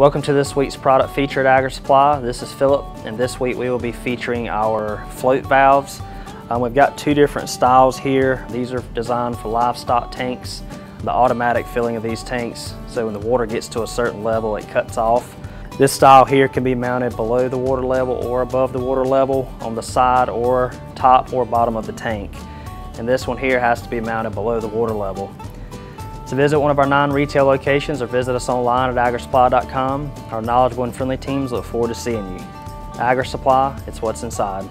Welcome to this week's product feature at Agri Supply. This is Phillip, and this week we will be featuring our float valves. Um, we've got two different styles here. These are designed for livestock tanks. The automatic filling of these tanks, so when the water gets to a certain level, it cuts off. This style here can be mounted below the water level or above the water level on the side or top or bottom of the tank. And this one here has to be mounted below the water level. To visit one of our nine retail locations or visit us online at agrisupply.com, our knowledgeable and friendly teams look forward to seeing you. Agri Supply, it's what's inside.